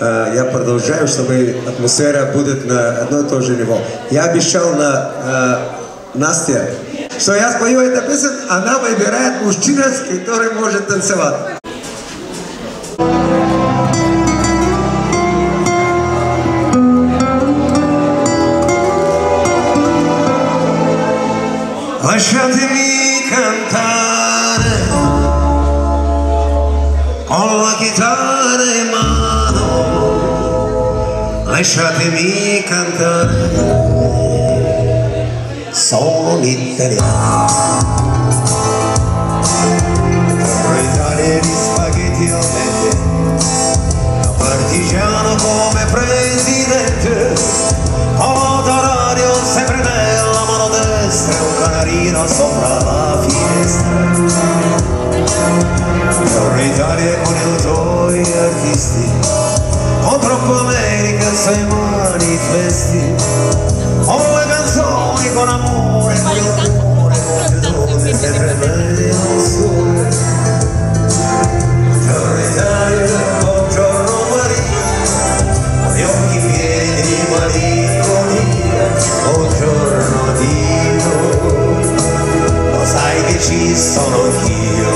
я продолжаю, чтобы атмосфера будет на одно и то же ниво. Я обещал на э, Насте, что я спою эту песню, она выбирает мужчина, который может танцевать. Lasciatemi cantare con la chitarra lasciatemi cantare, sono un con amore, con l'amore, con l'amore, sempre il sole. Torre Italia, buongiorno Maria, con gli occhi pieni di malinconia, buongiorno Dio, lo sai che ci sono anch'io.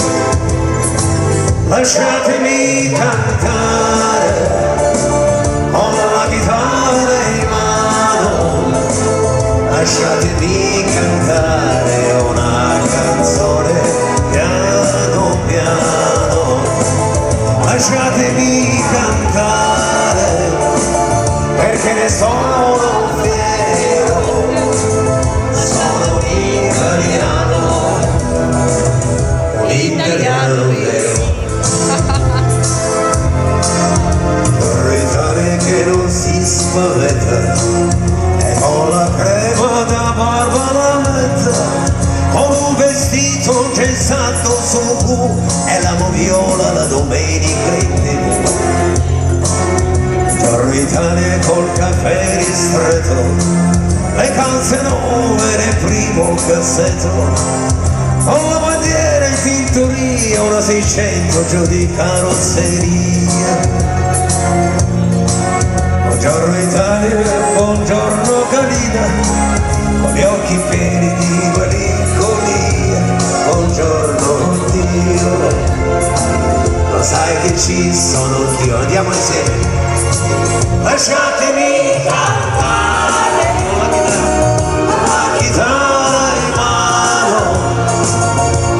Lasciatemi cantare con la chitarra in mano, lasciatemi cantare una canzone piano piano, lasciatemi cantare perché ne sono domenica in tv Torno Italia col caffè ristretto Le calze nuove nel primo cassetto. Con la bandiera in tintoria Una 600 giù di carrozzeria ci sono anch'io, andiamo insieme, lasciatemi cantare la chitarra, in mano,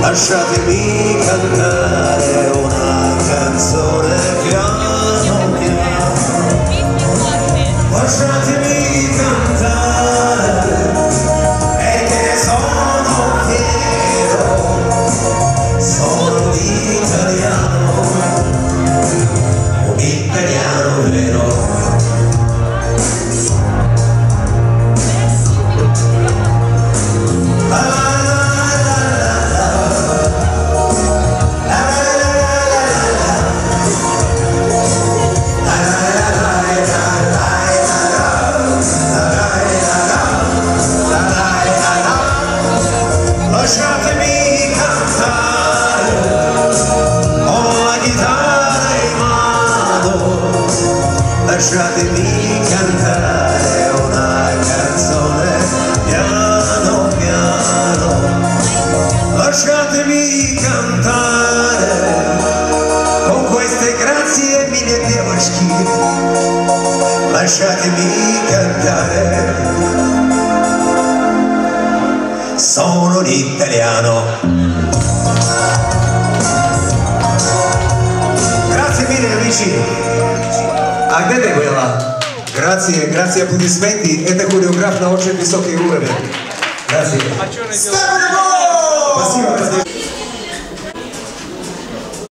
lasciatemi cantare una canzone piano lasciatemi cantare una canzone piano piano, lasciatemi cantare con queste grazie mille devo schifo, lasciatemi cantare. Sono un italiano. Grazie mille amici. А где ты была? Грация, грация аплодисменты. Это хореограф на очень высокий уровень. Грация. Спасибо.